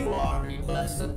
you are blessed.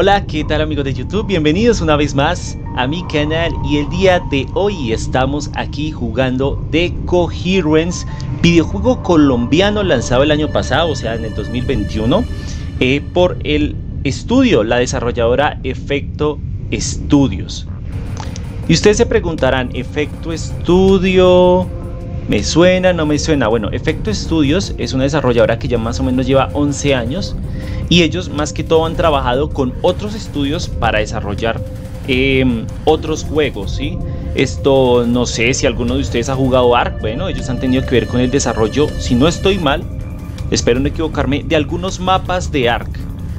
Hola, ¿qué tal amigos de YouTube? Bienvenidos una vez más a mi canal y el día de hoy estamos aquí jugando The Coherence, videojuego colombiano lanzado el año pasado, o sea en el 2021, eh, por el estudio, la desarrolladora Efecto Studios. Y ustedes se preguntarán, ¿Efecto Studio? ¿Me suena? ¿No me suena? Bueno, Efecto Studios es una desarrolladora que ya más o menos lleva 11 años y ellos más que todo han trabajado con otros estudios para desarrollar eh, otros juegos, ¿sí? Esto no sé si alguno de ustedes ha jugado Ark, bueno, ellos han tenido que ver con el desarrollo, si no estoy mal, espero no equivocarme, de algunos mapas de Ark,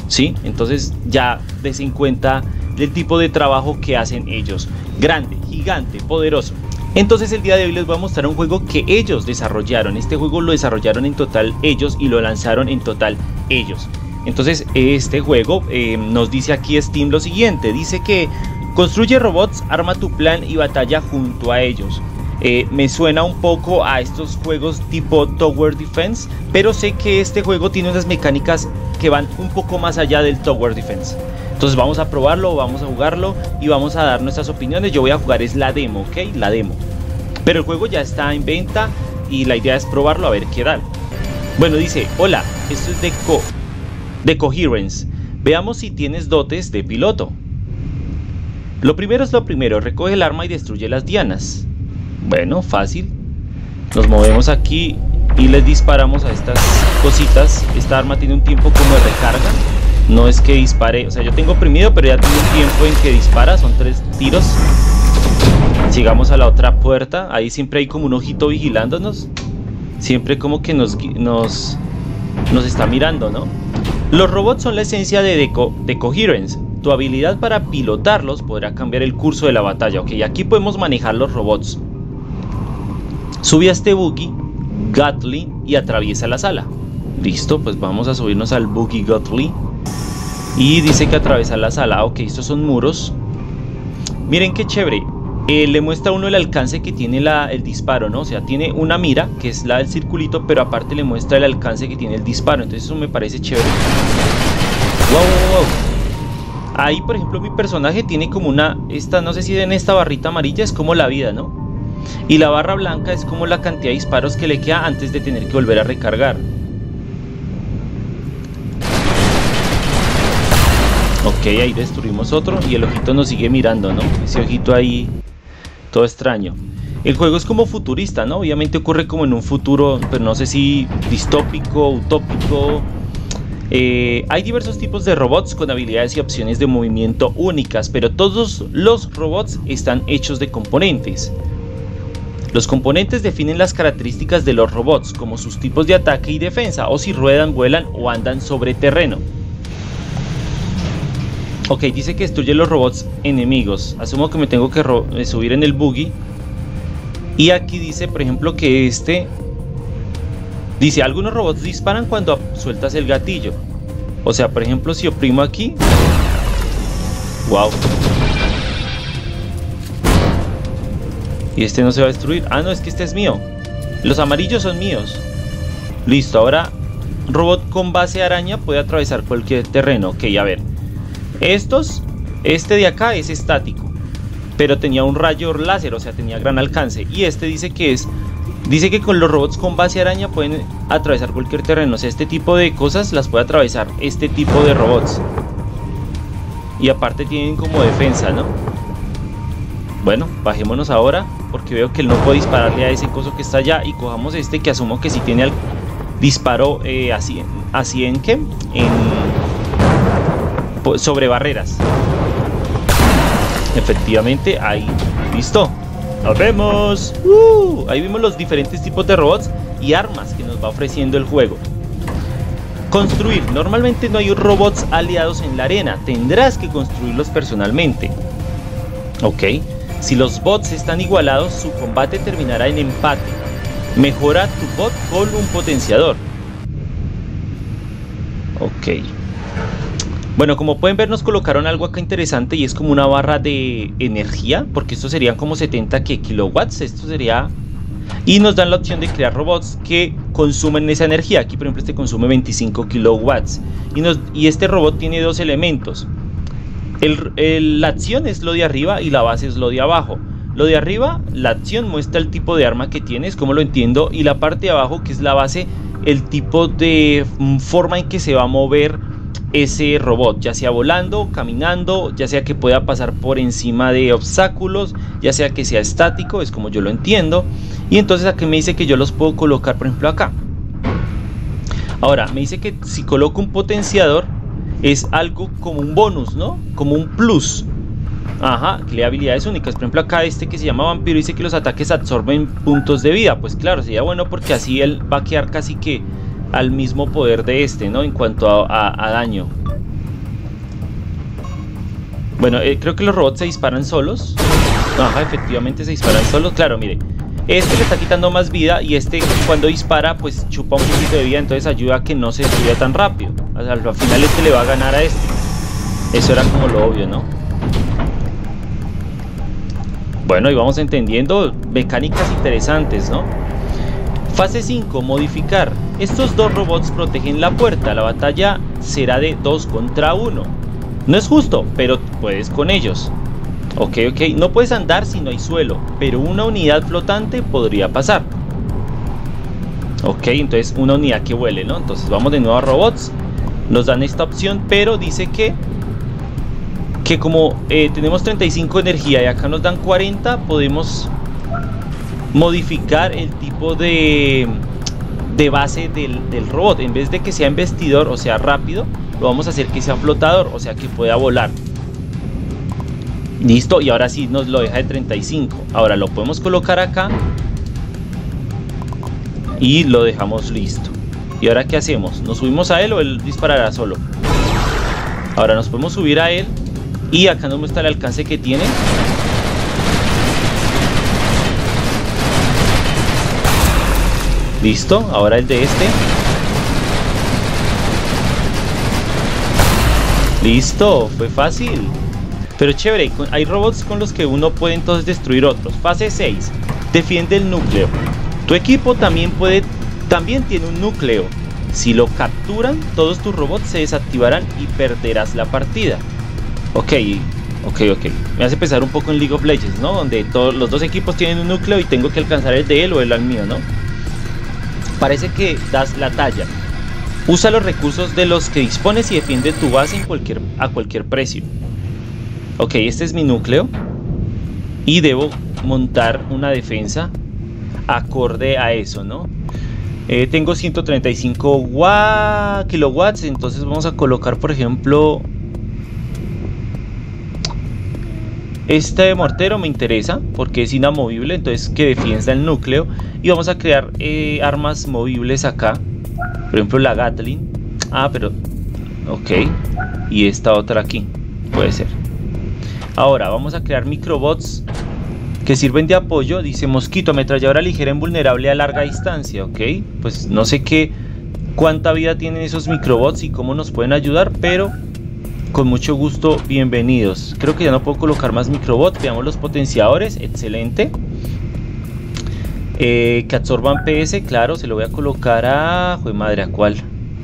¿sí? Entonces ya des en cuenta del tipo de trabajo que hacen ellos, grande, gigante, poderoso. Entonces el día de hoy les voy a mostrar un juego que ellos desarrollaron. Este juego lo desarrollaron en total ellos y lo lanzaron en total ellos. Entonces este juego eh, nos dice aquí Steam lo siguiente. Dice que construye robots, arma tu plan y batalla junto a ellos. Eh, me suena un poco a estos juegos tipo Tower Defense, pero sé que este juego tiene unas mecánicas que van un poco más allá del Tower Defense. Entonces vamos a probarlo, vamos a jugarlo y vamos a dar nuestras opiniones. Yo voy a jugar es la demo, ¿ok? La demo. Pero el juego ya está en venta y la idea es probarlo a ver qué tal. Bueno, dice, hola, esto es de, Co de Coherence. Veamos si tienes dotes de piloto. Lo primero es lo primero, recoge el arma y destruye las dianas. Bueno, fácil. Nos movemos aquí y les disparamos a estas cositas. Esta arma tiene un tiempo como de recarga. No es que dispare, o sea, yo tengo oprimido, pero ya tiene un tiempo en que dispara, son tres tiros. Sigamos a la otra puerta, ahí siempre hay como un ojito vigilándonos. Siempre como que nos, nos, nos está mirando, ¿no? Los robots son la esencia de, Deco, de Coherence. Tu habilidad para pilotarlos podrá cambiar el curso de la batalla. Ok, aquí podemos manejar los robots. Sube a este buggy, Gatling, y atraviesa la sala. Listo, pues vamos a subirnos al buggy Gatling. Y dice que atraviesa la sala. Ok, estos son muros. Miren qué chévere. Eh, le muestra a uno el alcance que tiene la, el disparo, ¿no? O sea, tiene una mira, que es la del circulito, pero aparte le muestra el alcance que tiene el disparo. Entonces eso me parece chévere. Wow, wow, wow. Ahí, por ejemplo, mi personaje tiene como una, esta, no sé si en esta barrita amarilla es como la vida, ¿no? Y la barra blanca es como la cantidad de disparos que le queda antes de tener que volver a recargar. Ok, ahí destruimos otro y el ojito nos sigue mirando, ¿no? Ese ojito ahí, todo extraño. El juego es como futurista, ¿no? Obviamente ocurre como en un futuro, pero no sé si distópico, utópico. Eh, hay diversos tipos de robots con habilidades y opciones de movimiento únicas, pero todos los robots están hechos de componentes. Los componentes definen las características de los robots, como sus tipos de ataque y defensa, o si ruedan, vuelan o andan sobre terreno. Ok, dice que destruye los robots enemigos. Asumo que me tengo que eh, subir en el buggy. Y aquí dice, por ejemplo, que este... Dice, algunos robots disparan cuando sueltas el gatillo. O sea, por ejemplo, si oprimo aquí... Wow. Y este no se va a destruir. Ah, no, es que este es mío. Los amarillos son míos. Listo, ahora robot con base araña puede atravesar cualquier terreno. Ok, a ver. Estos, este de acá es estático, pero tenía un rayo láser, o sea, tenía gran alcance. Y este dice que es, dice que con los robots con base araña pueden atravesar cualquier terreno. O sea, este tipo de cosas las puede atravesar este tipo de robots. Y aparte tienen como defensa, ¿no? Bueno, bajémonos ahora, porque veo que él no puede dispararle a ese coso que está allá. Y cojamos este que asumo que si tiene al disparo eh, así, así en qué? En sobre barreras. Efectivamente, ahí. Listo. Nos vemos. Uh, ahí vimos los diferentes tipos de robots y armas que nos va ofreciendo el juego. Construir. Normalmente no hay robots aliados en la arena. Tendrás que construirlos personalmente. Ok. Si los bots están igualados, su combate terminará en empate. Mejora tu bot con un potenciador. Ok. Bueno, como pueden ver nos colocaron algo acá interesante y es como una barra de energía, porque esto serían como 70 kilowatts, esto sería... Y nos dan la opción de crear robots que consumen esa energía. Aquí por ejemplo este consume 25 kilowatts. Y, nos, y este robot tiene dos elementos. la acción es lo de arriba y la base es lo de abajo. Lo de arriba, la acción muestra el tipo de arma que tienes, como lo entiendo, y la parte de abajo, que es la base, el tipo de forma en que se va a mover ese robot, ya sea volando, caminando, ya sea que pueda pasar por encima de obstáculos, ya sea que sea estático, es como yo lo entiendo. Y entonces aquí me dice que yo los puedo colocar, por ejemplo, acá. Ahora, me dice que si coloco un potenciador es algo como un bonus, ¿no? Como un plus. Ajá, que le habilidades únicas. Por ejemplo, acá este que se llama vampiro dice que los ataques absorben puntos de vida. Pues claro, sería bueno porque así él va a quedar casi que al mismo poder de este, ¿no? En cuanto a, daño. Bueno, eh, creo que los robots se disparan solos. Ajá, efectivamente se disparan solos. Claro, mire. Este le está quitando más vida y este cuando dispara pues chupa un poquito de vida, entonces ayuda a que no se destruya tan rápido. al final este le va a ganar a este. Eso era como lo obvio, ¿no? Bueno, y vamos entendiendo mecánicas interesantes, ¿no? Fase 5, modificar. Estos dos robots protegen la puerta, la batalla será de 2 contra 1. No es justo, pero puedes con ellos. Ok, ok, no puedes andar si no hay suelo, pero una unidad flotante podría pasar. Ok, entonces una unidad que vuele, ¿no? Entonces vamos de nuevo a robots. Nos dan esta opción, pero dice que que como eh, tenemos 35 energía y acá nos dan 40, podemos modificar el tipo de, de base del, robot. En vez de que sea investidor o sea rápido, lo vamos a hacer que sea flotador, o sea que pueda volar. Listo, y ahora sí nos lo deja de 35. Ahora lo podemos colocar acá. Y lo dejamos listo. ¿Y ahora qué hacemos? ¿Nos subimos a él o él disparará solo? Ahora nos podemos subir a él. Y acá nos muestra el alcance que tiene. Listo, ahora el de este. Listo, fue fácil. Pero chévere, hay robots con los que uno puede entonces destruir otros. Fase 6. Defiende el núcleo. Tu equipo también puede también tiene un núcleo. Si lo capturan, todos tus robots se desactivarán y perderás la partida. Ok, ok, ok. Me hace pensar un poco en League of Legends, ¿no? Donde todos los dos equipos tienen un núcleo y tengo que alcanzar el de él o el al mío, ¿no? Parece que das la talla. Usa los recursos de los que dispones y defiende tu base a cualquier precio. Ok, este es mi núcleo. Y debo montar una defensa acorde a eso, ¿no? Eh, tengo 135 kilowatts, entonces vamos a colocar, por ejemplo, Este mortero me interesa porque es inamovible, entonces que defienda el núcleo. Y vamos a crear eh, armas movibles acá. Por ejemplo la Gatling. Ah, pero... Ok. Y esta otra aquí. Puede ser. Ahora vamos a crear microbots que sirven de apoyo. Dice mosquito, ametralladora ligera invulnerable a larga distancia. Ok. Pues no sé qué... Cuánta vida tienen esos microbots y cómo nos pueden ayudar, pero con mucho gusto, bienvenidos. Creo que ya no puedo colocar más microbot. Veamos los potenciadores. Excelente. Eh, que absorban PS, claro, se lo voy a colocar a... Joder madre, ¿a cuál?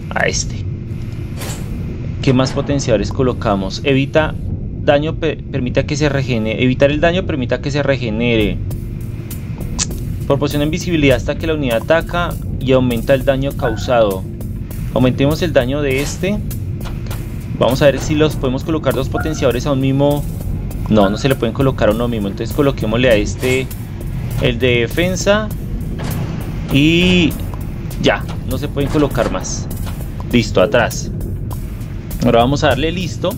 A este. ¿Qué más potenciadores colocamos? Evita daño, permita que se regenere. Evitar el daño permita que se regenere. Proporciona invisibilidad hasta que la unidad ataca y aumenta el daño causado. Aumentemos el daño de este. Vamos a ver si los podemos colocar dos potenciadores a un mismo... No, no se le pueden colocar a uno mismo. Entonces coloquémosle a este el de defensa. Y ya, no se pueden colocar más. Listo, atrás. Ahora vamos a darle listo.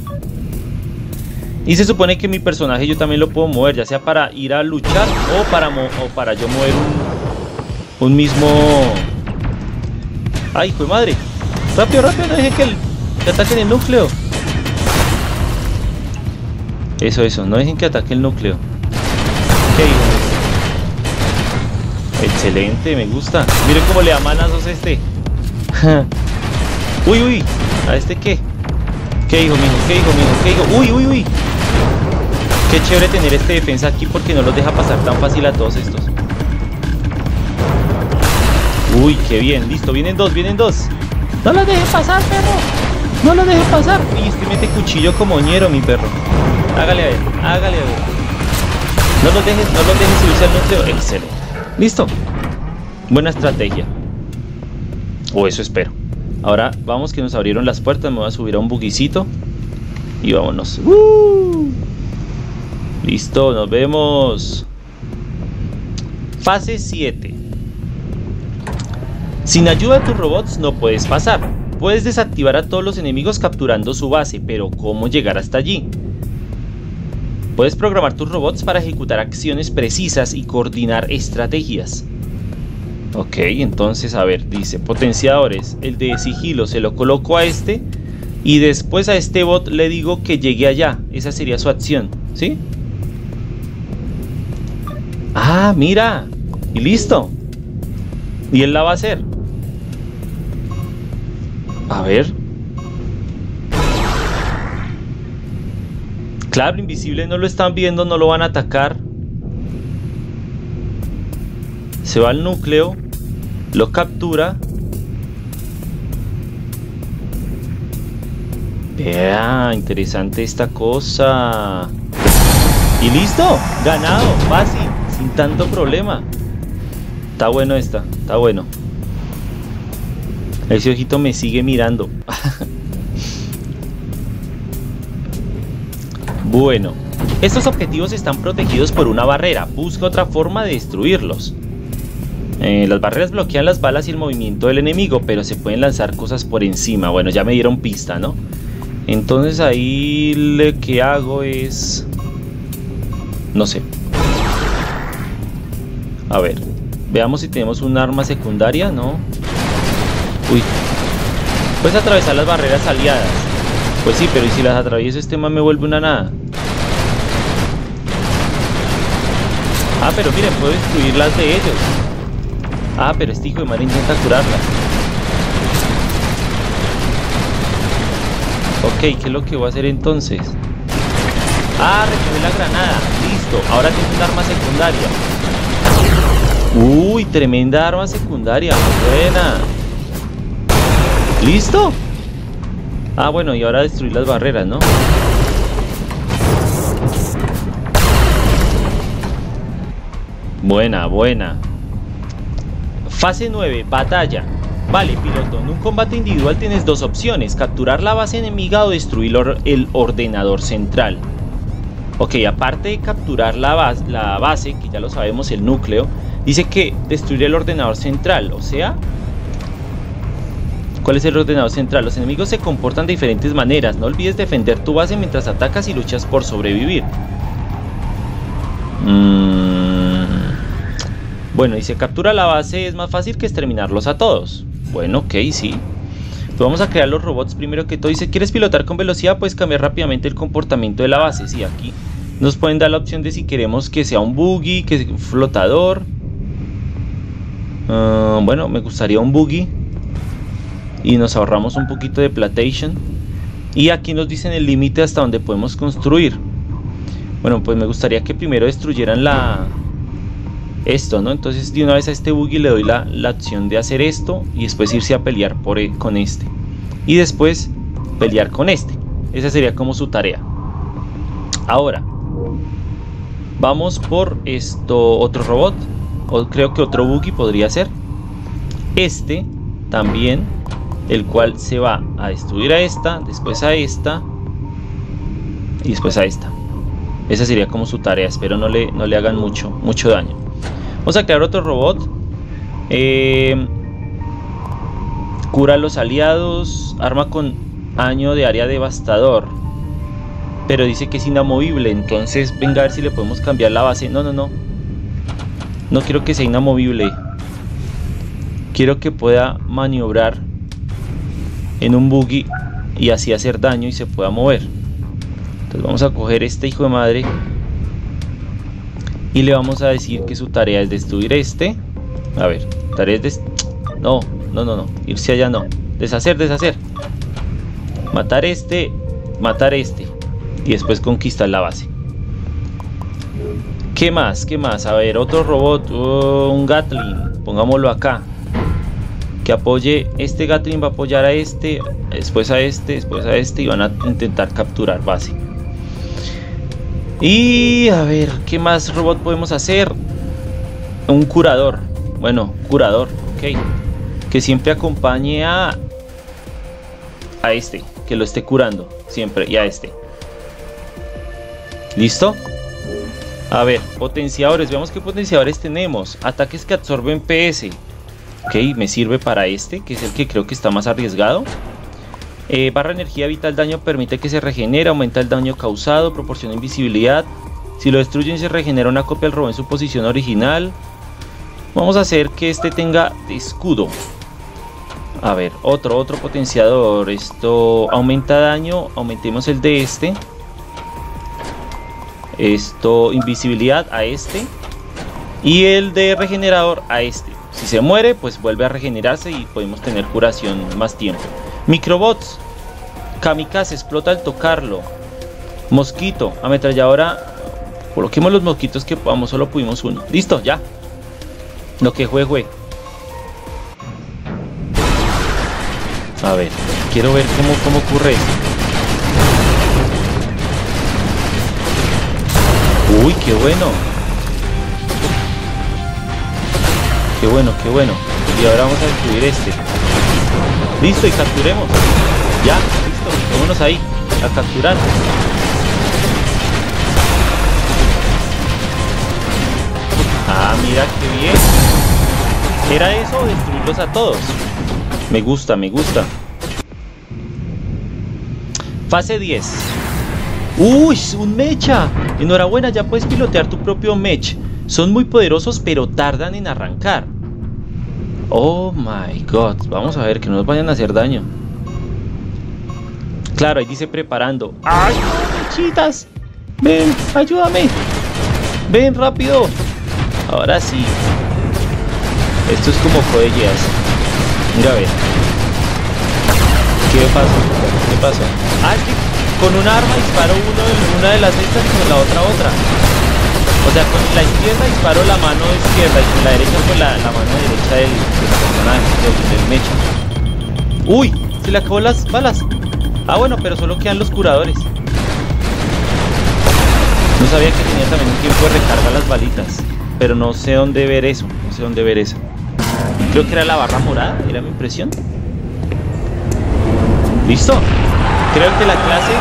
Y se supone que mi personaje yo también lo puedo mover, ya sea para ir a luchar o para, o para yo mover un, un mismo ¡Ay, de madre! ¡Rápido, rápido! No dejen que, el, que ataquen el núcleo. Eso, eso. No dejen que ataque el núcleo. Ok. Excelente, me gusta. Miren cómo le da manazos este. uy, uy. ¿A este qué? ¿Qué hijo, mijo? ¿Qué hijo, mijo? ¿Qué hijo? Uy, uy, uy. Qué chévere tener este defensa aquí porque no los deja pasar tan fácil a todos estos. Uy, qué bien. Listo, vienen dos, vienen dos. No los dejes pasar, perro. No los dejes pasar. Y este mete cuchillo como ñero, mi perro. Hágale a ver, hágale a ver. No los dejes, no los dejes subirse al núcleo. Excelente. Listo. Buena estrategia. O eso espero. Ahora vamos que nos abrieron las puertas. Me voy a subir a un buguicito. Y vámonos. Listo, nos vemos. Fase 7. Sin ayuda de tus robots no puedes pasar. Puedes desactivar a todos los enemigos capturando su base, pero ¿cómo llegar hasta allí? Puedes programar tus robots para ejecutar acciones precisas y coordinar estrategias. Ok, entonces a ver, dice potenciadores, el de sigilo se lo coloco a este y después a este bot le digo que llegue allá, esa sería su acción, ¿sí? Ah, mira. Y listo. Y él la va a hacer. A ver. Claro, invisible no lo están viendo, no lo van a atacar. Se va al núcleo. Lo captura. Vea, interesante esta cosa. Y listo, ganado, fácil sin tanto problema. Está bueno esta, está bueno. Ese ojito me sigue mirando. bueno, estos objetivos están protegidos por una barrera. Busca otra forma de destruirlos. Eh, las barreras bloquean las balas y el movimiento del enemigo, pero se pueden lanzar cosas por encima. Bueno, ya me dieron pista, ¿no? Entonces ahí lo que hago es... No sé, a ver, veamos si tenemos un arma secundaria, ¿no? Uy. Puedes atravesar las barreras aliadas. Pues sí, pero ¿y si las atravieso este man me vuelve una nada? Ah, pero miren, puedo destruir las de ellos. Ah, pero este hijo de madre intenta curarlas. Ok, ¿qué es lo que voy a hacer entonces? Ah, recoger la granada. Listo, ahora tengo un arma secundaria. Uy, tremenda arma secundaria, buena. ¿Listo? Ah, bueno, y ahora destruir las barreras, ¿no? Buena, buena. Fase 9, batalla. Vale, piloto, en un combate individual tienes dos opciones, capturar la base enemiga o destruir el ordenador central. Ok, aparte de capturar la base, la base, que ya lo sabemos, el núcleo, Dice que destruir el ordenador central, o sea... ¿Cuál es el ordenador central? Los enemigos se comportan de diferentes maneras. No olvides defender tu base mientras atacas y luchas por sobrevivir. Mm. Bueno, dice captura la base es más fácil que exterminarlos a todos. Bueno, ok, sí. Vamos a crear los robots primero que todo. Dice, ¿quieres pilotar con velocidad? Puedes cambiar rápidamente el comportamiento de la base. Sí, aquí nos pueden dar la opción de si queremos que sea un buggy, que sea un flotador. Ah, bueno, me gustaría un buggy. Y nos ahorramos un poquito de platation. Y aquí nos dicen el límite hasta donde podemos construir. Bueno, pues me gustaría que primero destruyeran la... Esto, ¿no? Entonces de una vez a este buggy le doy la, la opción de hacer esto. Y después irse a pelear por, e, con este. Y después pelear con este. Esa sería como su tarea. Ahora. Vamos por esto, otro robot o creo que otro buggy podría ser este también el cual se va a destruir a esta después a esta y después a esta. Esa sería como su tarea espero no le, no le hagan mucho mucho daño. Vamos a crear otro robot. Eh, cura a los aliados arma con año de área devastador pero dice que es inamovible entonces venga a ver si le podemos cambiar la base. No no no. No quiero que sea inamovible. Quiero que pueda maniobrar en un buggy y así hacer daño y se pueda mover. Entonces vamos a coger este hijo de madre y le vamos a decir que su tarea es destruir este. A ver, tarea es. No, no, no, no. Irse allá no. Deshacer, deshacer. Matar este, matar este. Y después conquistar la base. ¿Qué más? ¿Qué más? A ver, otro robot. Oh, un Gatling. Pongámoslo acá. Que apoye. Este Gatling va a apoyar a este. Después a este. Después a este. Y van a intentar capturar base. Y a ver, ¿qué más robot podemos hacer? Un curador. Bueno, curador, ok. Que siempre acompañe a, a este, que lo esté curando siempre, y a este. ¿Listo? A ver, potenciadores, veamos qué potenciadores tenemos. Ataques que absorben PS. Ok, me sirve para este, que es el que creo que está más arriesgado. Eh, barra energía vital daño permite que se regenere, aumenta el daño causado, proporciona invisibilidad. Si lo destruyen se regenera una copia del robot en su posición original. Vamos a hacer que este tenga escudo. A ver, otro, otro potenciador. Esto aumenta daño, aumentemos el de este. Esto, invisibilidad a este. Y el de regenerador a este. Si se muere, pues vuelve a regenerarse y podemos tener curación más tiempo. Microbots. Kamikaze, explota al tocarlo. Mosquito, ametralladora. Coloquemos los mosquitos que podamos, solo pudimos uno. Listo, ya. Lo que juegue. A ver, quiero ver cómo, cómo ocurre esto. Uy, qué bueno. Qué bueno, qué bueno. Y ahora vamos a destruir este. Listo, y capturemos. Ya, listo. Vámonos ahí, a capturar. Ah, mira qué bien. ¿Era eso destruirlos a todos? Me gusta, me gusta. Fase 10. ¡Uy! ¡Un mecha! Enhorabuena, ya puedes pilotear tu propio mech. Son muy poderosos, pero tardan en arrancar. Oh my god, vamos a ver que no nos vayan a hacer daño. Claro, ahí dice preparando. ¡Ay, chitas! Ven, ayúdame. Ven rápido. Ahora sí. Esto es como Codillas. Mira a ver. ¿Qué pasa? ¿Qué pasa? Ah, con un arma disparo uno en una de las estas y con la otra otra. O sea, con la izquierda disparo la mano izquierda y con la derecha con la, mano derecha del, personaje, del, mecha. ¡Uy! Se le acabó las balas. Ah, bueno, pero solo quedan los curadores. No sabía que tenía también un tiempo de recarga las balitas. Pero no sé dónde ver eso. No sé dónde ver eso. Creo que era la barra morada, era mi impresión. ¿Listo? Creo que la clase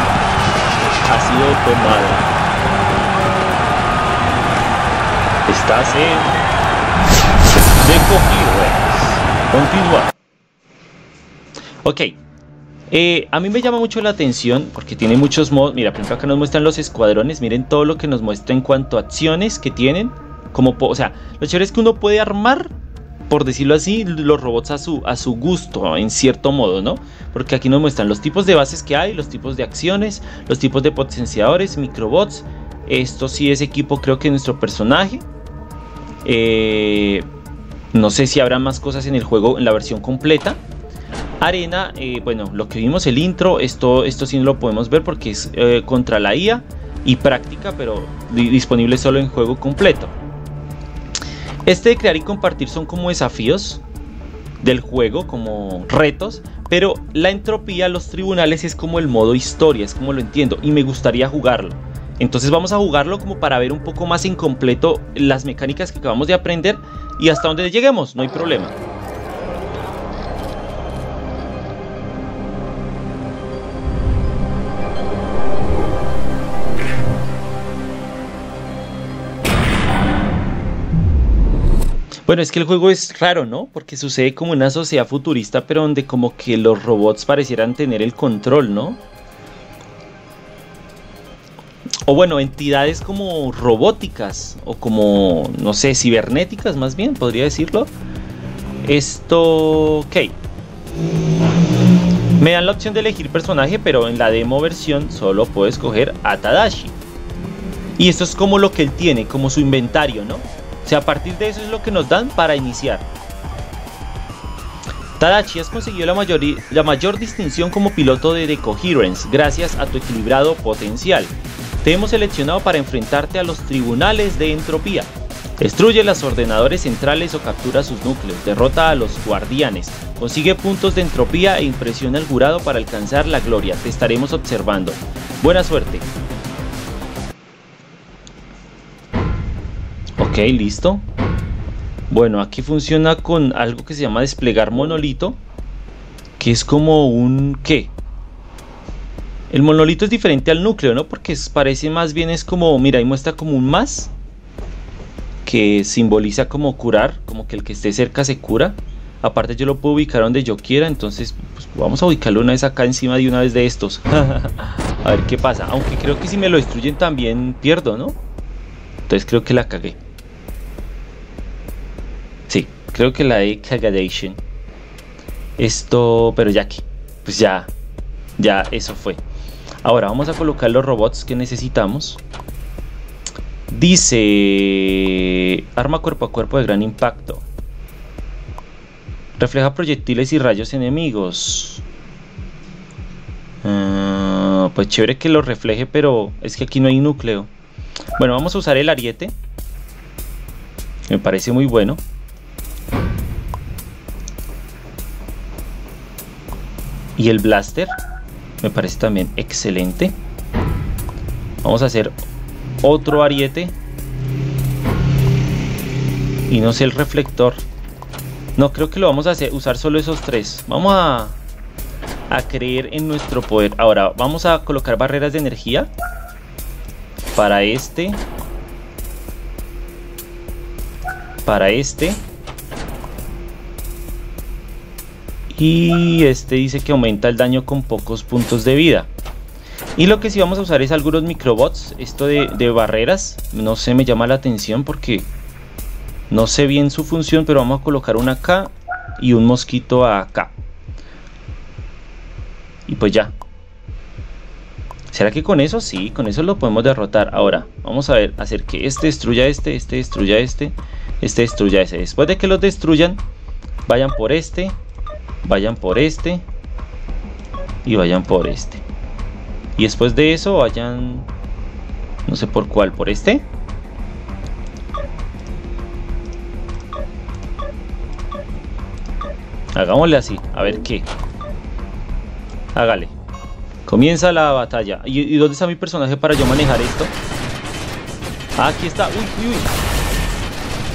ha sido tomada. Estás en Continúa. Ok. Eh, a mí me llama mucho la atención porque tiene muchos modos. Mira, por ejemplo, acá nos muestran los escuadrones. Miren todo lo que nos muestra en cuanto a acciones que tienen. Como, o sea, lo chévere es que uno puede armar, por decirlo así, los robots a su, a su gusto, en cierto modo, ¿no? Porque aquí nos muestran los tipos de bases que hay, los tipos de acciones, los tipos de potenciadores, microbots. Esto sí es equipo, creo que nuestro personaje. Eh, no sé si habrá más cosas en el juego en la versión completa. Arena, eh, bueno, lo que vimos el intro, esto, esto sí no lo podemos ver porque es eh, contra la IA y práctica, pero disponible solo en juego completo. Este de crear y compartir son como desafíos del juego, como retos, pero la entropía, los tribunales es como el modo historia, es como lo entiendo y me gustaría jugarlo. Entonces vamos a jugarlo como para ver un poco más en completo las mecánicas que acabamos de aprender y hasta donde lleguemos, no hay problema. Bueno, es que el juego es raro, ¿no? Porque sucede como una sociedad futurista, pero donde como que los robots parecieran tener el control, ¿no? O bueno, entidades como robóticas o como, no sé, cibernéticas más bien, podría decirlo. Esto, ok. Me dan la opción de elegir personaje, pero en la demo versión solo puedo escoger a Tadashi. Y esto es como lo que él tiene, como su inventario, ¿no? O sea, a partir de eso es lo que nos dan para iniciar. Tadashi, has conseguido la, la mayor distinción como piloto de The Coherence gracias a tu equilibrado potencial. Te hemos seleccionado para enfrentarte a los tribunales de entropía. Destruye los ordenadores centrales o captura sus núcleos, derrota a los guardianes, consigue puntos de entropía e impresiona al jurado para alcanzar la gloria. Te estaremos observando. Buena suerte. Ok, listo. Bueno, aquí funciona con algo que se llama desplegar monolito, que es como un ¿qué? El monolito es diferente al núcleo, ¿no? Porque parece más bien es como, mira, ahí muestra como un más que simboliza como curar, como que el que esté cerca se cura. Aparte yo lo puedo ubicar donde yo quiera, entonces pues, vamos a ubicarlo una vez acá encima de una vez de estos. a ver qué pasa. Aunque creo que si me lo destruyen también pierdo, ¿no? Entonces creo que la cagué. Creo que la de Cagadation. Esto, pero ya que, pues ya, ya eso fue. Ahora vamos a colocar los robots que necesitamos. Dice, arma cuerpo a cuerpo de gran impacto. Refleja proyectiles y rayos enemigos. Ah, pues chévere que lo refleje, pero es que aquí no hay núcleo. Bueno, vamos a usar el ariete. Me parece muy bueno. Y el blaster me parece también excelente. Vamos a hacer otro ariete. Y no sé el reflector. No, creo que lo vamos a hacer, usar solo esos tres. Vamos a, a creer en nuestro poder. Ahora, vamos a colocar barreras de energía. Para este. Para este. Y este dice que aumenta el daño con pocos puntos de vida. Y lo que sí vamos a usar es algunos microbots, esto de, barreras, no sé, me llama la atención porque no sé bien su función, pero vamos a colocar una acá y un mosquito acá. Y pues ya. ¿Será que con eso? Sí, con eso lo podemos derrotar. Ahora, vamos a ver, hacer que este destruya este, este destruya este, este destruya ese. Después de que los destruyan, vayan por este, vayan por este y vayan por este. Y después de eso vayan, no sé por cuál, por este. Hagámosle así, a ver qué. Hágale. Comienza la batalla. ¿Y, dónde está mi personaje para yo manejar esto? Aquí está. Uy, uy, uy.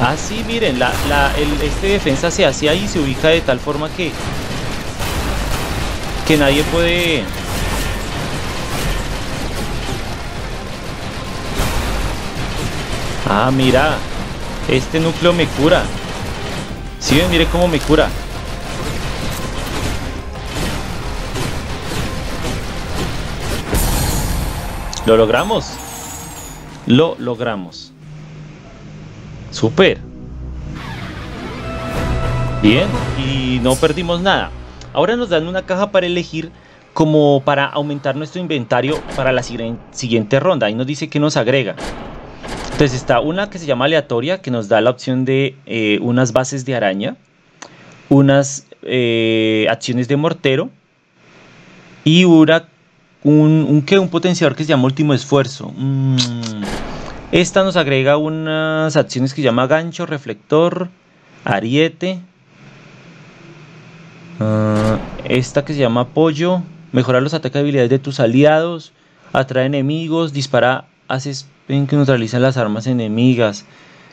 Ah, sí, miren, la, el, este defensa se hace ahí, se ubica de tal forma que que nadie puede Ah, mira, este núcleo me cura. Ven, mire cómo me cura. Lo logramos. Lo logramos. Super. Bien, y no perdimos nada. Ahora nos dan una caja para elegir como para aumentar nuestro inventario para la siguiente ronda. Ahí nos dice que nos agrega. Entonces está una que se llama aleatoria, que nos da la opción de eh, unas bases de araña, unas eh, acciones de mortero y una, un, un, un potenciador que se llama último esfuerzo. Mm. Esta nos agrega unas acciones que llama gancho, reflector, ariete, Ah, esta que se llama apoyo, mejorar los ataques de habilidades de tus aliados, atrae enemigos, dispara, haces que neutralizan las armas enemigas.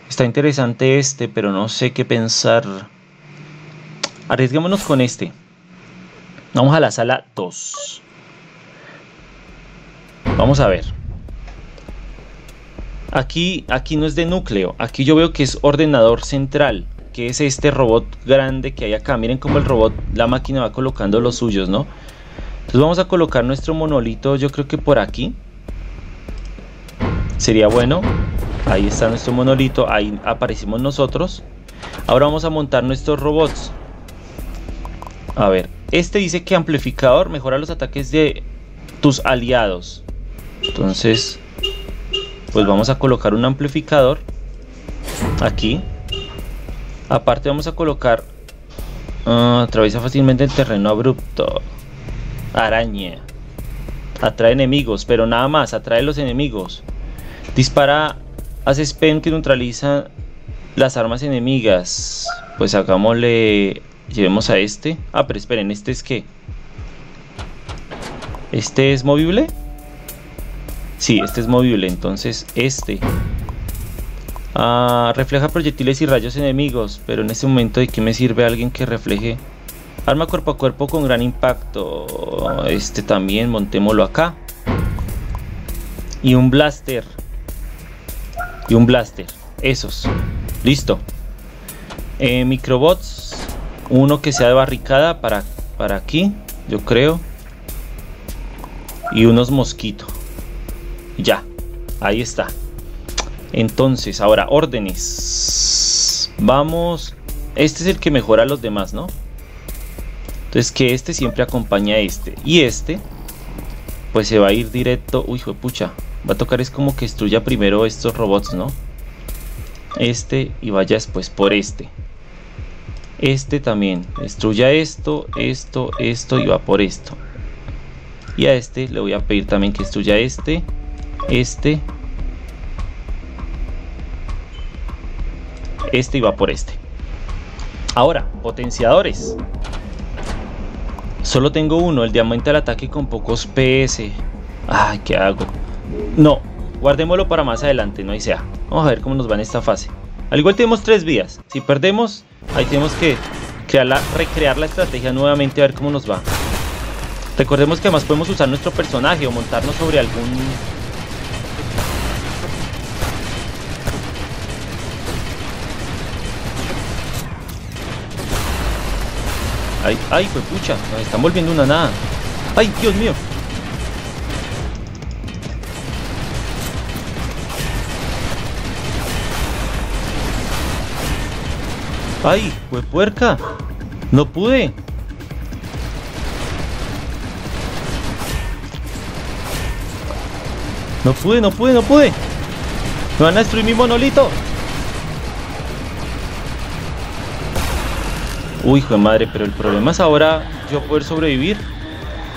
Está interesante este, pero no sé qué pensar. Arriesguémonos con este. Vamos a la sala 2. Vamos a ver. Aquí, aquí no es de núcleo. Aquí yo veo que es ordenador central que es este robot grande que hay acá. Miren cómo el robot, la máquina va colocando los suyos, ¿no? Entonces vamos a colocar nuestro monolito, yo creo que por aquí. Sería bueno. Ahí está nuestro monolito, ahí aparecimos nosotros. Ahora vamos a montar nuestros robots. A ver, Este dice que amplificador mejora los ataques de tus aliados. Entonces, pues vamos a colocar un amplificador aquí. Aparte vamos a colocar uh, atraviesa fácilmente el terreno abrupto. Araña. Atrae enemigos, pero nada más, atrae los enemigos. Dispara, hace spam que neutraliza las armas enemigas. Pues hagámosle, llevemos a este. Ah, pero esperen, ¿este es qué? ¿Este es movible? Sí, este es movible, entonces este. Ah, refleja proyectiles y rayos enemigos, pero en este momento ¿de qué me sirve alguien que refleje? Arma cuerpo a cuerpo con gran impacto. Este también, montémoslo acá. Y un blaster. Y un blaster. Esos. Listo. Eh, microbots. Uno que sea de barricada para, para aquí, yo creo. Y unos mosquitos. Ya. Ahí está. Entonces, ahora, órdenes. Vamos. Este es el que mejora a los demás, ¿no? Entonces, que este siempre acompaña a este. Y este, pues se va a ir directo. Uy, hijo de pucha. Va a tocar es como que destruya primero estos robots, ¿no? Este y vaya después por este. Este también. Destruya esto, esto, esto y va por esto. Y a este le voy a pedir también que destruya este, este Este iba por este. Ahora, potenciadores. Solo tengo uno, el diamante al ataque con pocos PS. Ay, ¿qué hago? No, guardémoslo para más adelante, no hay sea. Vamos a ver cómo nos va en esta fase. Al igual tenemos tres vías. Si perdemos, ahí tenemos que recrear la estrategia nuevamente a ver cómo nos va. Recordemos que además podemos usar nuestro personaje o montarnos sobre algún Ay, ay, pues pucha, nos están volviendo una nada. Ay, Dios mío. Ay, pues puerca. No pude. No pude, no pude, no pude. Me van a destruir mi monolito. Uy, hijo de madre, pero el problema es ahora yo poder sobrevivir.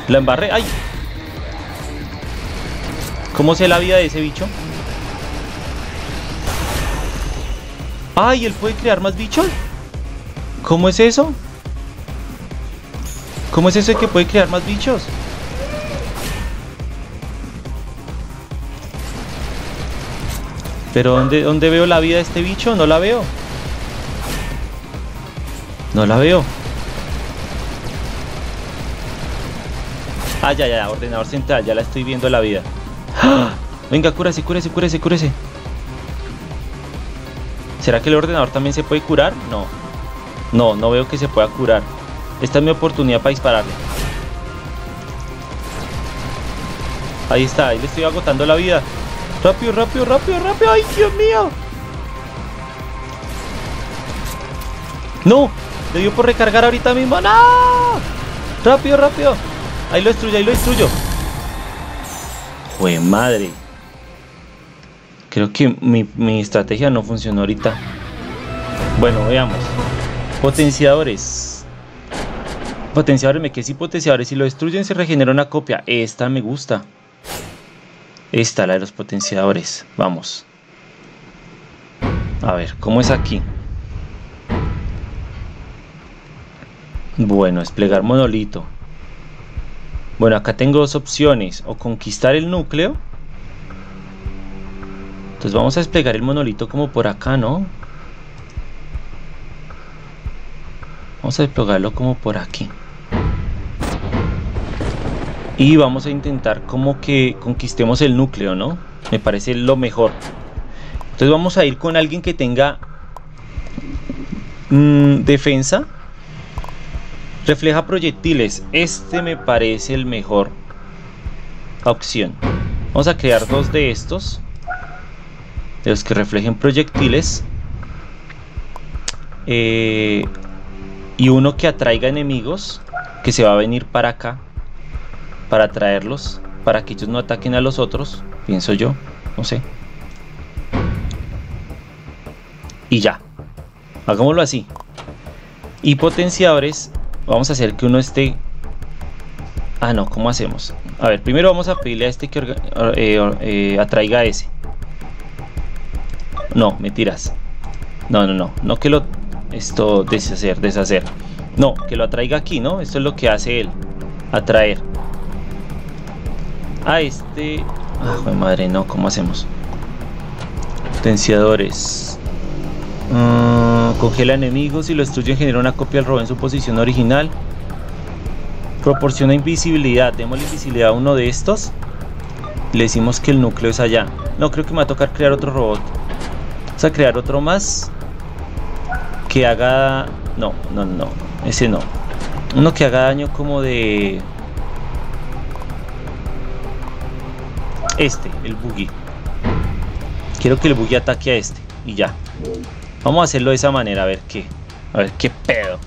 La embarré. ¡Ay! ¿Cómo sé la vida de ese bicho? ¡Ay! ¿Él puede crear más bichos? ¿Cómo es eso? ¿Cómo es eso de que puede crear más bichos? ¿Pero dónde, dónde veo la vida de este bicho? No la veo. No la veo. Ah, ya, ya, ordenador central, ya la estoy viendo la vida. ¡Ah! Venga, cúrese, cúrese, cúrese, cúrese. ¿Será que el ordenador también se puede curar? No. No, no veo que se pueda curar. Esta es mi oportunidad para dispararle. Ahí está, ahí le estoy agotando la vida. Rápido, rápido, rápido, rápido. ¡Ay, Dios mío! ¡No! Dio por recargar ahorita mismo. ¡No! Rápido, rápido. Ahí lo destruyo, ahí lo destruyo. Jue madre. Creo que mi, estrategia no funcionó ahorita. Bueno, veamos. Potenciadores. Potenciadores, me quedé potenciadores. Si lo destruyen se regenera una copia. Esta me gusta. Esta, la de los potenciadores. Vamos. A ver, ¿cómo es aquí? Bueno, desplegar monolito. Bueno, acá tengo dos opciones. O conquistar el núcleo. Entonces vamos a desplegar el monolito como por acá, ¿no? Vamos a desplegarlo como por aquí. Y vamos a intentar como que conquistemos el núcleo, ¿no? Me parece lo mejor. Entonces vamos a ir con alguien que tenga mm, defensa Refleja proyectiles. Este me parece el mejor opción. Vamos a crear dos de estos. De los que reflejen proyectiles. Eh, y uno que atraiga enemigos. que se va a venir para acá para traerlos, para que ellos no ataquen a los otros, pienso yo, no sé. Y ya, hagámoslo así. Y potenciadores, vamos a hacer que uno esté... Ah, no, ¿cómo hacemos? A ver, primero vamos a pedirle a este que eh, eh, atraiga ese. No, mentiras. No, no, no. No que lo... Esto, deshacer, deshacer. No, que lo atraiga aquí, ¿no? Esto es lo que hace él. Atraer. A este... Ah, madre, no. ¿Cómo hacemos? Potenciadores. Congela enemigos y lo destruye genera una copia del robot en su posición original. Proporciona invisibilidad. la invisibilidad a uno de estos. Le decimos que el núcleo es allá. No, creo que me va a tocar crear otro robot. Vamos a crear otro más. Que haga... No, no, no. Ese no. Uno que haga daño como de... Este, el buggy. Quiero que el buggy ataque a este. Y ya. Vamos a hacerlo de esa manera, a ver qué. A ver qué pedo.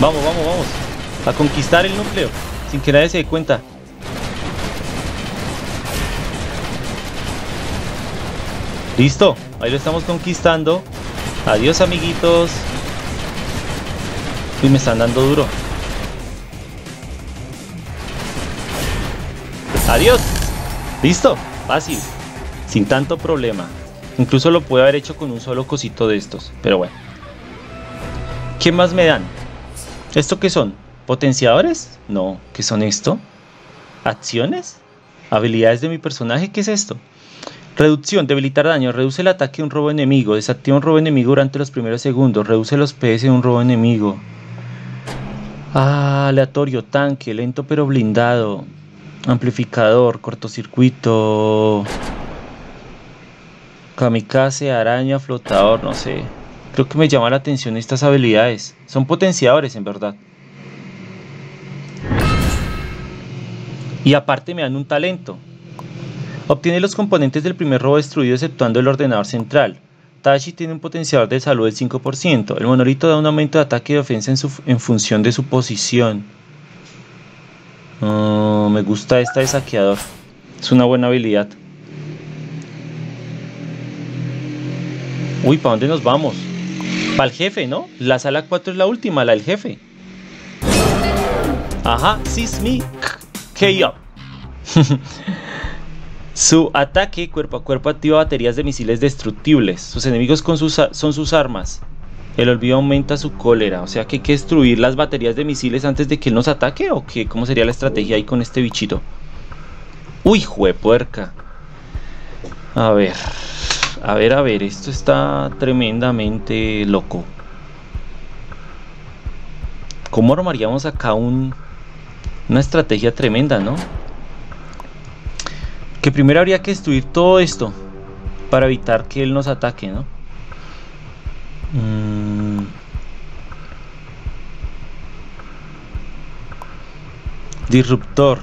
Vamos, vamos, vamos. A conquistar el núcleo. Sin que nadie se dé cuenta. Listo. Ahí lo estamos conquistando. Adiós, amiguitos. Y me están dando duro. Adiós. Listo. Fácil. Sin tanto problema. Incluso lo puedo haber hecho con un solo cosito de estos. Pero bueno. ¿Qué más me dan? ¿Esto qué son? ¿Potenciadores? No. ¿Qué son esto? ¿Acciones? ¿Habilidades de mi personaje? ¿Qué es esto? Reducción, debilitar daño, reduce el ataque de un robo enemigo, desactiva un robo enemigo durante los primeros segundos, reduce los PS de un robo enemigo. Ah, aleatorio, tanque, lento pero blindado, Amplificador, cortocircuito. Kamikaze, araña, flotador, no sé. Creo que me llama la atención estas habilidades. Son potenciadores en verdad. Y aparte me dan un talento. Obtiene los componentes del primer robo destruido exceptuando el ordenador central. Tashi tiene un potenciador de salud del 5%. El monolito da un aumento de ataque y defensa en, en función de su posición. Oh, me gusta esta de saqueador. Es una buena habilidad. Uy, ¿para dónde nos vamos? Para el jefe, ¿no? La sala 4 es la última, la del jefe. Ajá, Sismi KO. Su ataque cuerpo a cuerpo activa baterías de misiles destructibles. Sus enemigos con sus, son sus armas. El olvido aumenta su cólera. O sea que hay que destruir las baterías de misiles antes de que él nos ataque. ¿O qué? ¿Cómo sería la estrategia ahí con este bichito? Uy, juepuerca. A ver. A ver, a ver. Esto está tremendamente loco. ¿Cómo armaríamos acá un, una estrategia tremenda, no? Que primero habría que destruir todo esto para evitar que él nos ataque, ¿no? Mm. Disruptor.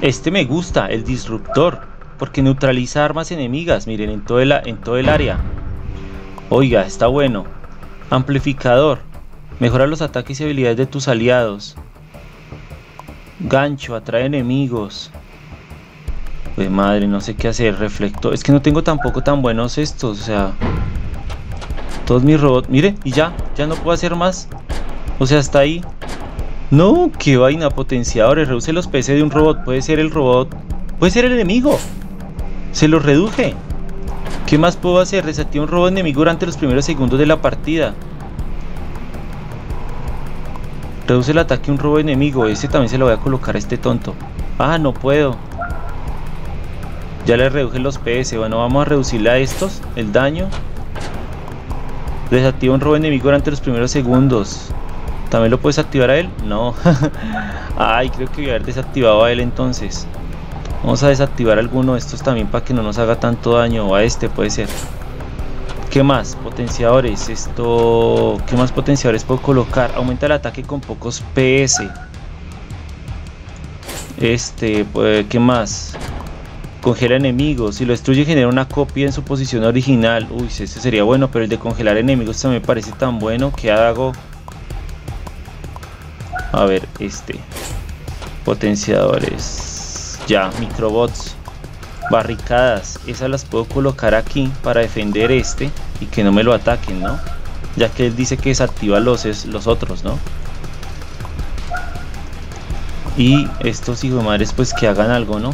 Este me gusta, el disruptor. Porque neutraliza armas enemigas. Miren, en todo el, en todo el área. Oiga, está bueno. Amplificador. Mejora los ataques y habilidades de tus aliados. Gancho, atrae enemigos. Pues madre, no sé qué hacer. Reflector. Es que no tengo tampoco tan buenos estos. O sea, todos mis robots. Mire, y ya, ya no puedo hacer más. O sea, hasta ahí. No, qué vaina, potenciadores. Reduce los PC de un robot. Puede ser el robot. Puede ser el enemigo. Se lo reduje. ¿Qué más puedo hacer? Desactiva un robot enemigo durante los primeros segundos de la partida. Reduce el ataque a un robot enemigo. Ese también se lo voy a colocar a este tonto. Ah, no puedo. Ya le reduje los PS. Bueno, vamos a reducirle a estos el daño. Desactiva un robo enemigo durante los primeros segundos. ¿También lo puedes activar a él? No. Ay, creo que voy a haber desactivado a él entonces. Vamos a desactivar alguno de estos también para que no nos haga tanto daño. O a este puede ser. ¿Qué más? Potenciadores. Esto. ¿Qué más potenciadores puedo colocar? Aumenta el ataque con pocos PS. Este, pues, ¿qué más? Congela enemigos. Si lo destruye genera una copia en su posición original. Uy, ese sería bueno, pero el de congelar enemigos también me parece tan bueno. que hago? A ver, este. Potenciadores. Ya, microbots. Barricadas. Esas las puedo colocar aquí para defender este y que no me lo ataquen, ¿no? Ya que él dice que desactiva los, los otros, ¿no? Y estos hijos de madres pues que hagan algo, ¿no?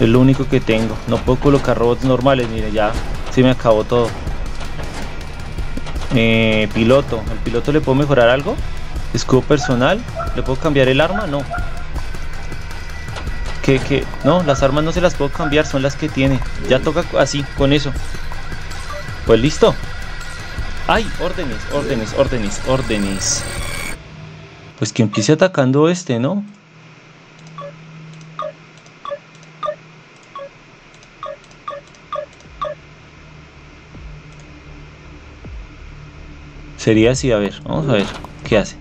Es lo único que tengo. No puedo colocar robots normales. Mire, ya se me acabó todo. Eh, piloto. ¿El piloto le puedo mejorar algo? Escudo personal. ¿Le puedo cambiar el arma? No. ¿Qué, qué? No, las armas no se las puedo cambiar. Son las que tiene. Ya toca así, con eso. Pues listo. ¡Ay! Órdenes, órdenes, órdenes, órdenes. Pues que empiece atacando este, ¿no? Sería así, a ver, vamos a ver qué hace.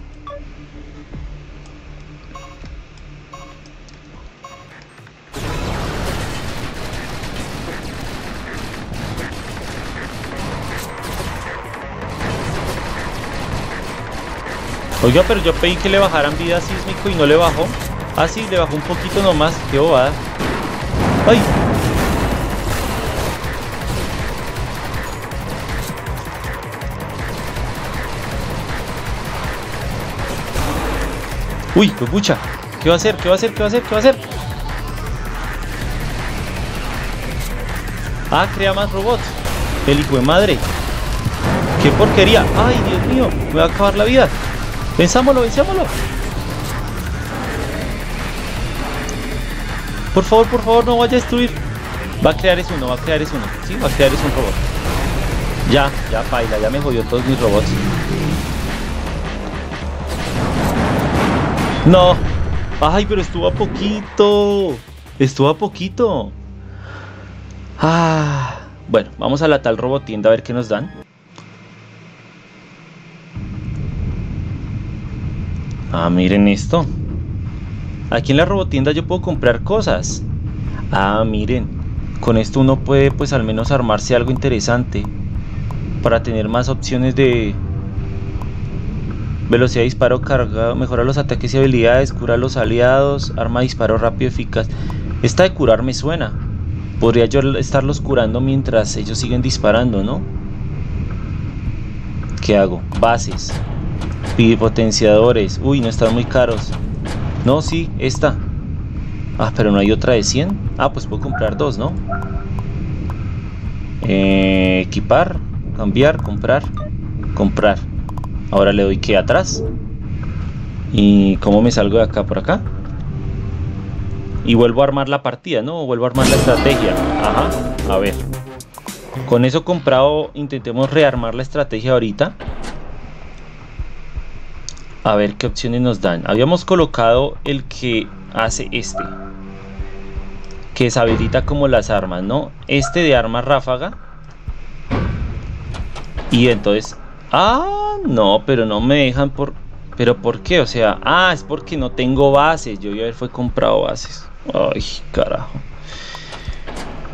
Oiga, pero yo pedí que le bajaran vida sísmico y no le bajó. Ah, sí, le bajó un poquito nomás. Qué bobada. ¡Ay! Uy, pues pucha. ¿Qué va a hacer? ¿Qué va a hacer? ¿Qué va a hacer? ¿Qué va a hacer? Ah, crea más robots. El hijo de madre. ¡Qué porquería! ¡Ay, Dios mío! Me va a acabar la vida. Pensámoslo, pensámoslo. Por favor, por favor, no vaya a destruir. Va a crear eso uno, va a crear eso uno. Sí, va a crear eso un robot. Ya, ya baila, ya me jodió todos mis robots. No. Ay, pero estuvo a poquito. Estuvo a poquito. Ah. Bueno, vamos a la tal robotienda a ver qué nos dan. Ah, miren esto. Aquí en la robotienda yo puedo comprar cosas. Ah, miren. Con esto uno puede pues al menos armarse algo interesante. Para tener más opciones de, Velocidad de disparo cargado, mejora los ataques y habilidades, cura a los aliados, arma de disparo rápido eficaz. Esta de curar me suena. Podría yo estarlos curando mientras ellos siguen disparando, ¿no? ¿Qué hago? Bases. Potenciadores. Uy, no están muy caros. No, sí, esta. Ah, pero no hay otra de 100. Ah, pues puedo comprar dos, ¿no? Eh, equipar, cambiar, comprar, comprar. Ahora le doy que atrás. ¿Y cómo me salgo de acá por acá? Y vuelvo a armar la partida, ¿no? Vuelvo a armar la estrategia. Ajá, a ver. Con eso comprado, intentemos rearmar la estrategia ahorita. A ver qué opciones nos dan. Habíamos colocado el que hace este. Que deshabilita como las armas, ¿no? Este de arma ráfaga. Y entonces Ah, no, pero no me dejan por... ¿Pero por qué? O sea, ah, es porque no tengo bases. Yo ya fue comprado bases. Ay, carajo.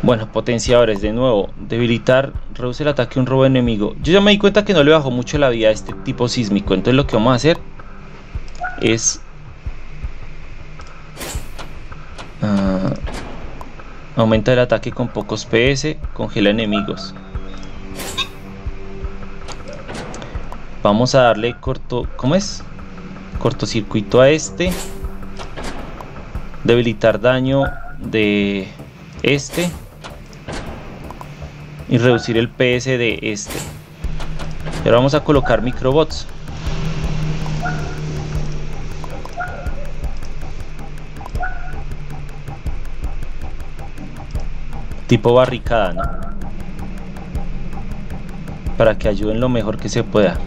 Bueno, potenciadores de nuevo. Debilitar, reduce el ataque a un robo enemigo. Yo ya me di cuenta que no le bajó mucho la vida a este tipo sísmico. Entonces lo que vamos a hacer es... Ah, aumenta el ataque con pocos PS, congela enemigos. Vamos a darle corto... ¿Cómo es? Cortocircuito a este. Debilitar daño de este. Y reducir el PS de este. Ahora vamos a colocar microbots. Tipo barricada, ¿no? Para que ayuden lo mejor que se pueda.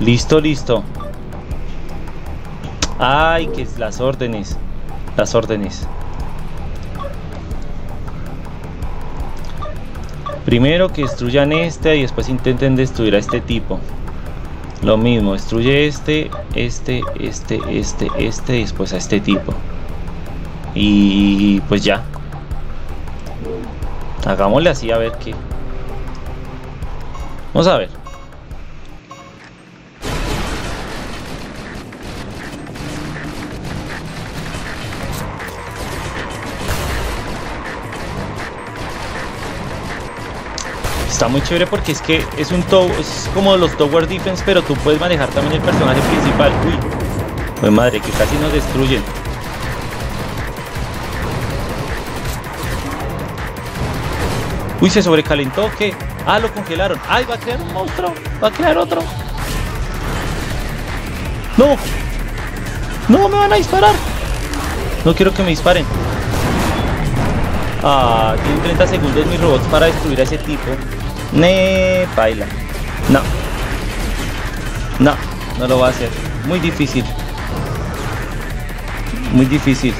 Listo, listo. Ay, que es las órdenes. Las órdenes. Primero que destruyan este y después intenten destruir a este tipo. Lo mismo, destruye este, este, este, este, este y después a este tipo. Y pues ya. Hagámosle así a ver qué. Vamos a ver. Está muy chévere porque es que es un es como los Tower Defense, pero tú puedes manejar también el personaje principal. Uy, pues madre, que casi nos destruyen. Uy, se sobrecalentó, ¿qué? Ah, lo congelaron. Ay, va a crear un monstruo. Va a crear otro. No. No, me van a disparar. No quiero que me disparen. Ah, tienen 30 segundos mis robots para destruir a ese tipo. Ne, baila. No. No, no lo va a hacer. Muy difícil. Muy difícil.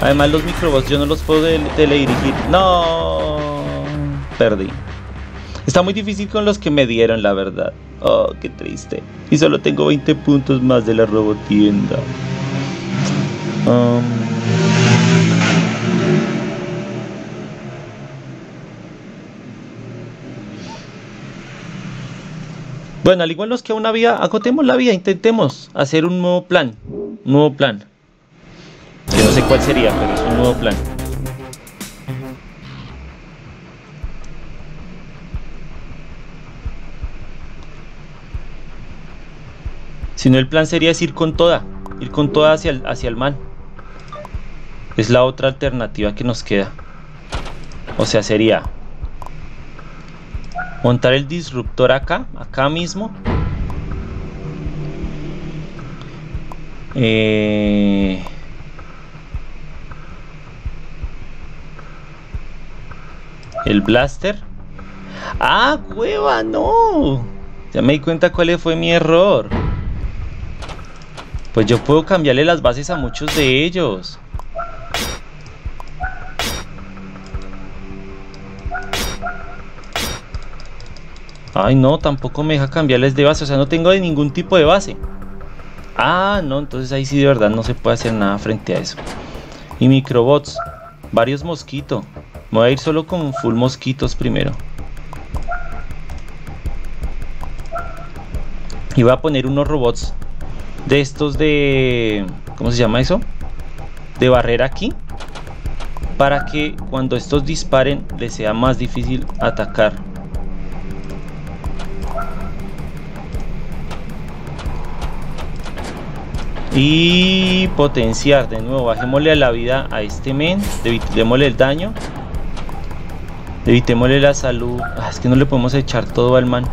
Además los microbots yo no los puedo teledirigir. No. Perdí. Está muy difícil con los que me dieron, la verdad. Oh, qué triste. Y solo tengo 20 puntos más de la robotienda. Um, Bueno, al igual los que una vía, acotemos la vía, intentemos hacer un nuevo plan. Un nuevo plan. Que no sé cuál sería, pero es un nuevo plan. Si no, el plan sería ir con toda. Ir con toda hacia el, hacia el man. Es la otra alternativa que nos queda. O sea, sería montar el disruptor acá, acá mismo. Eh, el blaster. Ah, cueva, no. Ya me di cuenta cuál fue mi error. Pues yo puedo cambiarle las bases a muchos de ellos. Ay, no, tampoco me deja cambiarles de base. O sea, no tengo de ningún tipo de base. Ah, no, entonces ahí sí de verdad no se puede hacer nada frente a eso. Y microbots. Varios mosquitos. Me voy a ir solo con full mosquitos primero. Y voy a poner unos robots de estos de... ¿Cómo se llama eso? De barrera aquí. Para que cuando estos disparen les sea más difícil atacar. Y potenciar de nuevo. Bajémosle a la vida a este men. Evitémosle el daño. Evitémosle la salud. Ah, es que no le podemos echar todo al man.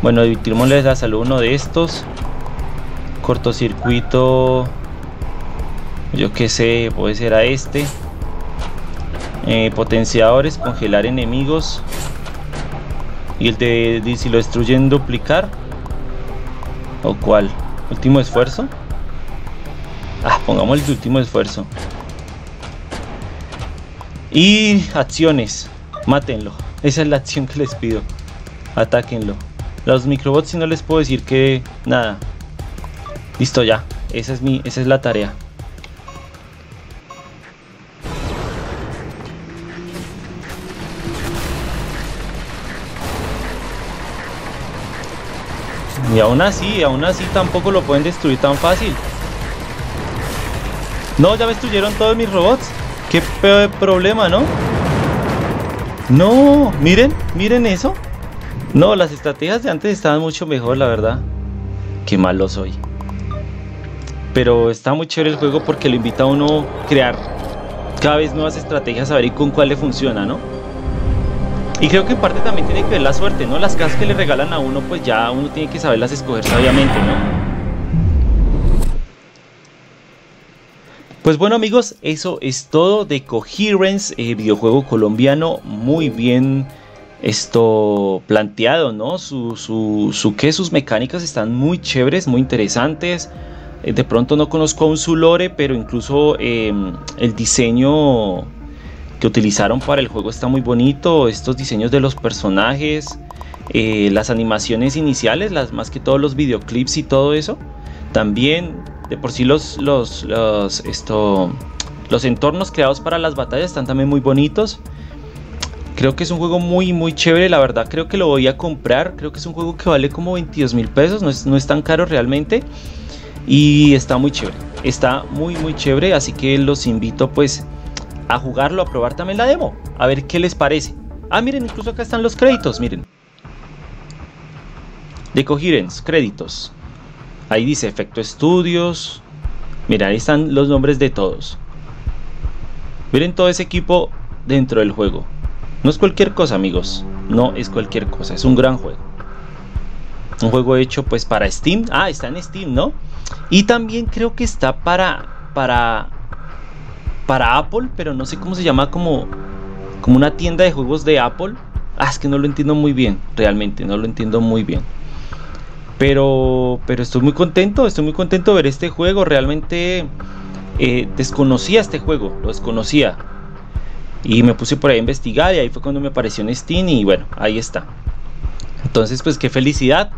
Bueno, evitémosle la salud uno de estos. Cortocircuito. Yo que sé, puede ser a este. Eh, potenciadores, congelar enemigos. Y el de, de si lo destruyen, duplicar. ¿O cuál? Último esfuerzo. Ah, pongamos el último esfuerzo. Y acciones. Mátenlo. Esa es la acción que les pido. Atáquenlo. Los microbots si no les puedo decir que nada. Listo ya. Esa es mi esa es la tarea. Y aún así, aún así tampoco lo pueden destruir tan fácil. No, ya me destruyeron todos mis robots. Qué problema, ¿no? No, miren, miren eso. No, las estrategias de antes estaban mucho mejor, la verdad. Qué malo soy. Pero está muy chévere el juego porque lo invita a uno a crear cada vez nuevas estrategias, a ver con cuál le funciona, ¿no? Y creo que en parte también tiene que ver la suerte, ¿no? Las casas que le regalan a uno, pues ya uno tiene que saberlas escoger sabiamente, ¿no? Pues bueno amigos, eso es todo de Coherence, eh, videojuego colombiano muy bien esto planteado, ¿no? Su, su, su que sus mecánicas están muy chéveres, muy interesantes. Eh, de pronto no conozco aún su lore, pero incluso em, el diseño que utilizaron para el juego está muy bonito. Estos diseños de los personajes, eh, las animaciones iniciales, las más que todos los videoclips y todo eso. También, de por sí los, los, esto, los entornos creados para las batallas están también muy bonitos. Creo que es un juego muy muy chévere, la verdad creo que lo voy a comprar. Creo que es un juego que vale como 22 mil pesos, no es, no es tan caro realmente. Y está muy chévere, está muy muy chévere, así que los invito pues a jugarlo, a probar también la demo, a ver qué les parece. Ah, miren, incluso acá están los créditos, miren. De Coherence, créditos. Ahí dice Efecto Estudios. Miren, ahí están los nombres de todos. Miren todo ese equipo dentro del juego. No es cualquier cosa, amigos. No es cualquier cosa, es un gran juego. Un juego hecho pues para Steam. Ah, está en Steam, ¿no? Y también creo que está para para para Apple, pero no sé cómo se llama como, como una tienda de juegos de Apple. Ah, es que no lo entiendo muy bien, realmente, no lo entiendo muy bien. Pero, pero estoy muy contento, estoy muy contento de ver este juego. Realmente eh, desconocía este juego, lo desconocía. Y me puse por ahí a investigar y ahí fue cuando me apareció en Steam y bueno, ahí está. Entonces, pues qué felicidad,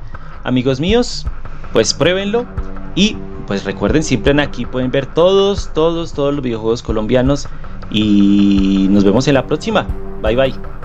amigos míos. Pues pruébenlo y pues recuerden, siempre aquí pueden ver todos, todos, todos los videojuegos colombianos. Y nos vemos en la próxima. Bye bye.